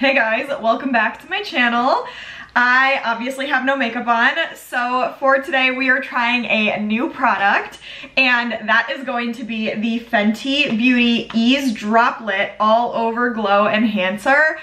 Hey guys, welcome back to my channel. I obviously have no makeup on, so for today we are trying a new product, and that is going to be the Fenty Beauty Eaze Drop'lit All Over Glow Enhancer.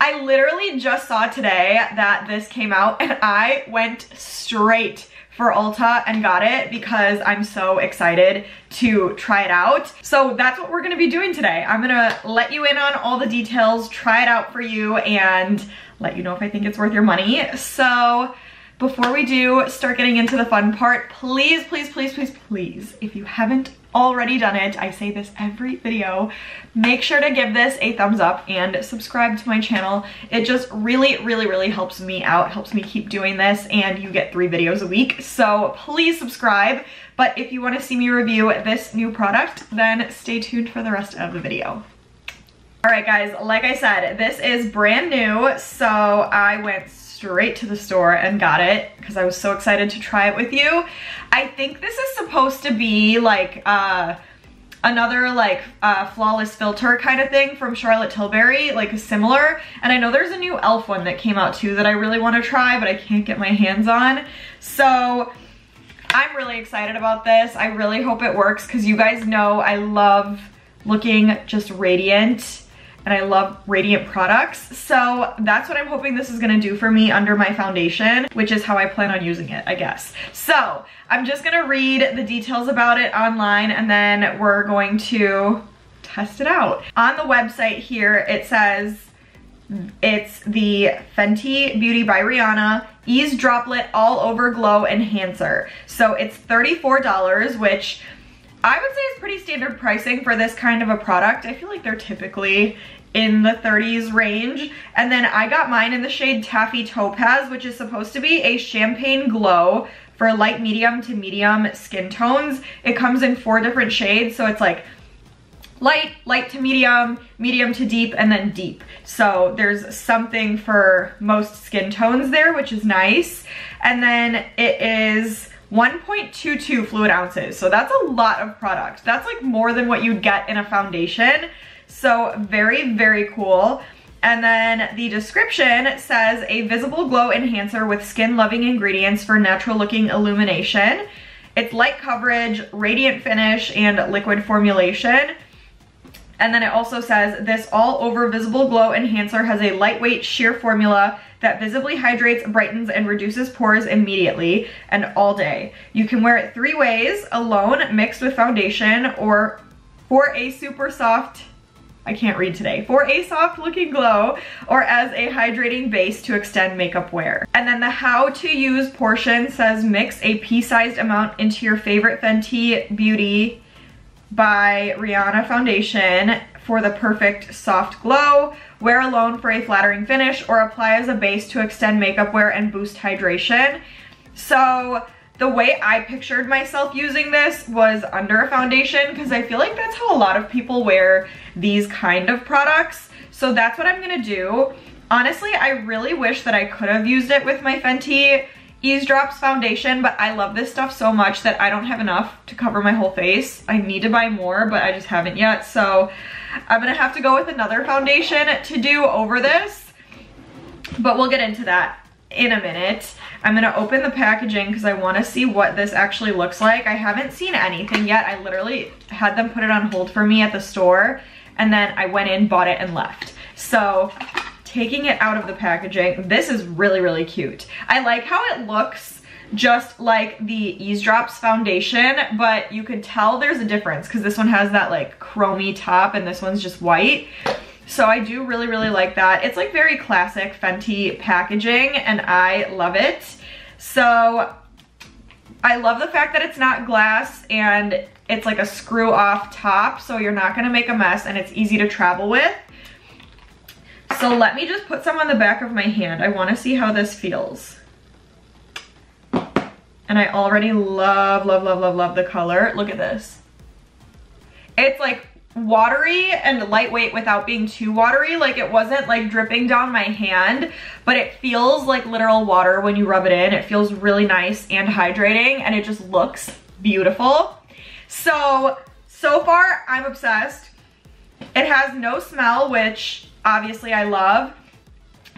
I literally just saw today that this came out, and I went straight for Ulta and got it because I'm so excited to try it out. So that's what we're gonna be doing today. I'm gonna let you in on all the details, try it out for you, and let you know if I think it's worth your money. So before we do start getting into the fun part, please, please, please, please, please, if you haven't already done it, I say this every video, make sure to give this a thumbs up and subscribe to my channel. It just really, really, really helps me out, helps me keep doing this, and you get three videos a week. So please subscribe. But if you wanna see me review this new product, then stay tuned for the rest of the video. All right, guys, like I said, this is brand new, so I went straight to the store and got it because I was so excited to try it with you. I think this is supposed to be like uh, another like uh, flawless filter kind of thing from Charlotte Tilbury, like similar. And I know there's a new e.l.f. one that came out too that I really want to try, but I can't get my hands on. So I'm really excited about this. I really hope it works because you guys know I love looking just radiant and I love Radiant products. So that's what I'm hoping this is gonna do for me under my foundation, which is how I plan on using it, I guess. So I'm just gonna read the details about it online and then we're going to test it out. On the website here, it says it's the Fenty Beauty by Rihanna Eaze Drop'lit All Over Glow Enhancer. So it's $34, which I would say is pretty standard pricing for this kind of a product. I feel like they're typically in the 30s range. And then I got mine in the shade Taffy Topaz, which is supposed to be a champagne glow for light medium to medium skin tones. It comes in four different shades, so it's like light, light to medium, medium to deep, and then deep. So there's something for most skin tones there, which is nice. And then it is 1.22 fluid ounces. So that's a lot of product. That's like more than what you'd get in a foundation. So very, very cool. And then the description says a visible glow enhancer with skin loving ingredients for natural looking illumination. It's light coverage, radiant finish, and liquid formulation. And then it also says this all over visible glow enhancer has a lightweight sheer formula that visibly hydrates, brightens, and reduces pores immediately and all day. You can wear it three ways, alone, mixed with foundation, or for a super soft I can't read today, for a soft looking glow or as a hydrating base to extend makeup wear. And then the how to use portion says mix a pea-sized amount into your favorite Fenty Beauty by Rihanna foundation for the perfect soft glow. Wear alone for a flattering finish or apply as a base to extend makeup wear and boost hydration. So the way I pictured myself using this was under a foundation because I feel like that's how a lot of people wear these kind of products. So that's what I'm gonna do. Honestly, I really wish that I could have used it with my Fenty Eaze Drops foundation, but I love this stuff so much that I don't have enough to cover my whole face. I need to buy more, but I just haven't yet. So I'm gonna have to go with another foundation to do over this, but we'll get into that in a minute. I'm gonna open the packaging because I wanna see what this actually looks like. I haven't seen anything yet. I literally had them put it on hold for me at the store and then I went in, bought it, and left. So taking it out of the packaging. This is really, really cute. I like how it looks just like the Eaze Drops foundation, but you could tell there's a difference because this one has that like chromy top and this one's just white. So I do really, really like that. It's like very classic Fenty packaging and I love it. So I love the fact that it's not glass and it's like a screw off top so you're not gonna make a mess and it's easy to travel with. So let me just put some on the back of my hand. I wanna see how this feels. And I already love, love, love, love, love the color. Look at this. It's like watery and lightweight without being too watery. Like it wasn't like dripping down my hand, but it feels like literal water when you rub it in. It feels really nice and hydrating and it just looks beautiful. So, so far I'm obsessed. It has no smell, which obviously I love.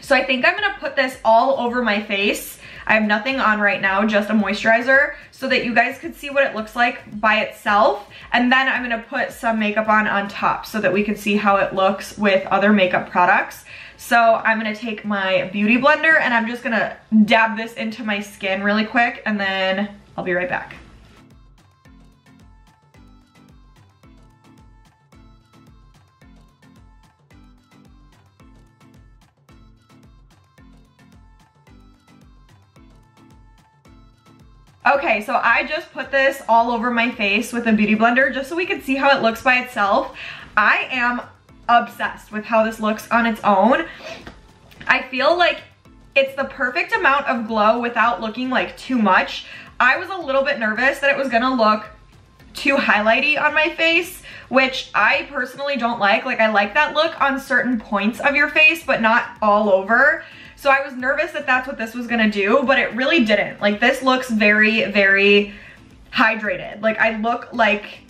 So I think I'm gonna put this all over my face. I have nothing on right now, just a moisturizer, so that you guys could see what it looks like by itself. And then I'm gonna put some makeup on on top so that we can see how it looks with other makeup products. So I'm gonna take my Beauty Blender and I'm just gonna dab this into my skin really quick and then I'll be right back. Okay, so I just put this all over my face with a Beauty Blender just so we can see how it looks by itself. I am obsessed with how this looks on its own. I feel like it's the perfect amount of glow without looking like too much. I was a little bit nervous that it was gonna look too highlighty on my face, which I personally don't like. Like I like that look on certain points of your face, but not all over. So I was nervous that that's what this was gonna do, but it really didn't. Like this looks very, very hydrated. Like I look like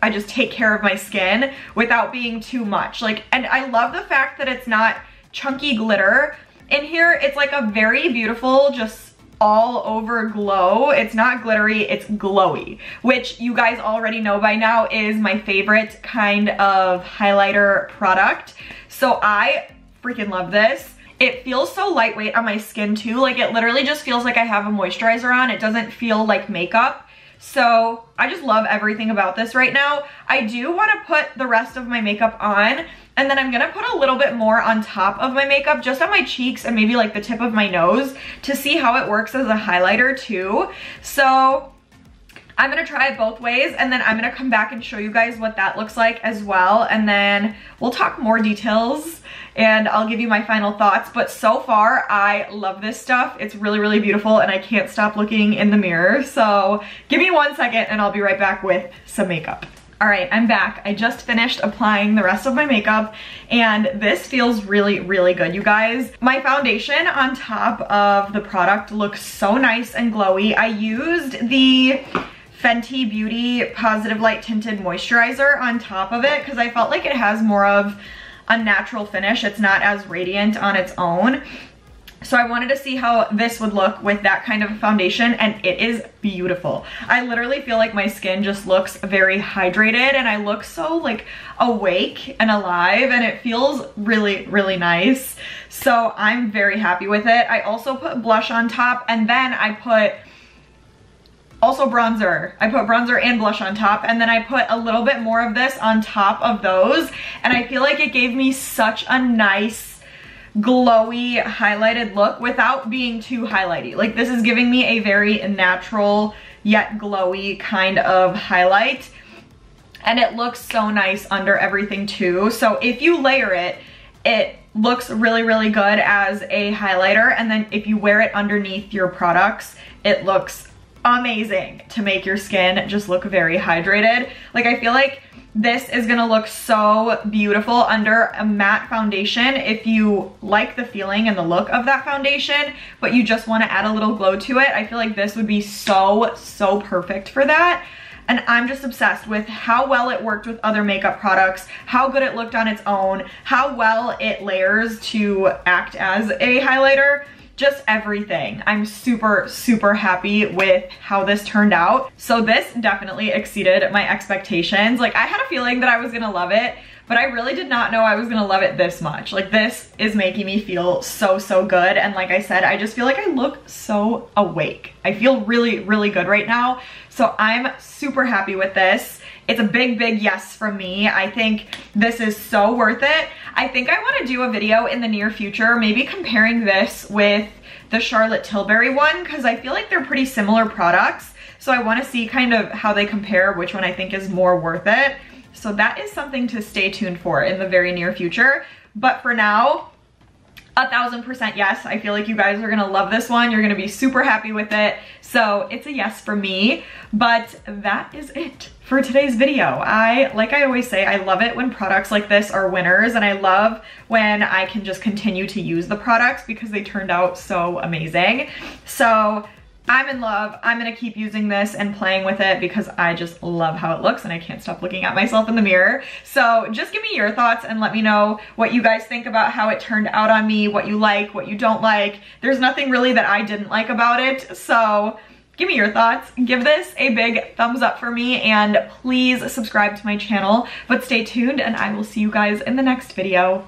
I just take care of my skin without being too much. Like, and I love the fact that it's not chunky glitter. In here, it's like a very beautiful, just all over glow. It's not glittery, it's glowy, which you guys already know by now is my favorite kind of highlighter product. So I freaking love this. It feels so lightweight on my skin too. Like it literally just feels like I have a moisturizer on. It doesn't feel like makeup. So I just love everything about this right now. I do want to put the rest of my makeup on and then I'm gonna put a little bit more on top of my makeup, just on my cheeks and maybe like the tip of my nose to see how it works as a highlighter too. So I'm gonna try it both ways and then I'm gonna come back and show you guys what that looks like as well. And then we'll talk more details and I'll give you my final thoughts. But so far, I love this stuff. It's really, really beautiful and I can't stop looking in the mirror. So give me one second and I'll be right back with some makeup. All right, I'm back. I just finished applying the rest of my makeup and this feels really, really good, you guys. My foundation on top of the product looks so nice and glowy. I used the Fenty Beauty Positive Light Tinted Moisturizer on top of it because I felt like it has more of a natural finish. It's not as radiant on its own. So I wanted to see how this would look with that kind of foundation and it is beautiful. I literally feel like my skin just looks very hydrated and I look so like awake and alive and it feels really, really nice. So I'm very happy with it. I also put blush on top and then I put also bronzer. I put bronzer and blush on top and then I put a little bit more of this on top of those and I feel like it gave me such a nice glowy highlighted look without being too highlighty. Like this is giving me a very natural yet glowy kind of highlight and it looks so nice under everything too. So if you layer it, it looks really, really good as a highlighter and then if you wear it underneath your products, it looks amazing to make your skin just look very hydrated. Like I feel like this is gonna look so beautiful under a matte foundation if you like the feeling and the look of that foundation, but you just wanna add a little glow to it. I feel like this would be so, so perfect for that. And I'm just obsessed with how well it worked with other makeup products, how good it looked on its own, how well it layers to act as a highlighter just everything. I'm super, super happy with how this turned out. So this definitely exceeded my expectations. Like I had a feeling that I was gonna love it, but I really did not know I was gonna love it this much. Like this is making me feel so, so good. And like I said, I just feel like I look so awake. I feel really, really good right now. So I'm super happy with this. It's a big, big yes from me. I think this is so worth it. I think I wanna do a video in the near future, maybe comparing this with the Charlotte Tilbury one, because I feel like they're pretty similar products. So I wanna see kind of how they compare, which one I think is more worth it. So that is something to stay tuned for in the very near future. But for now, a thousand percent yes. I feel like you guys are gonna love this one. You're gonna be super happy with it. So it's a yes for me, but that is it for today's video. I, like I always say, I love it when products like this are winners and I love when I can just continue to use the products because they turned out so amazing. So I'm in love. I'm gonna keep using this and playing with it because I just love how it looks and I can't stop looking at myself in the mirror. So just give me your thoughts and let me know what you guys think about how it turned out on me, what you like, what you don't like. There's nothing really that I didn't like about it. So give me your thoughts. Give this a big thumbs up for me and please subscribe to my channel. But stay tuned and I will see you guys in the next video.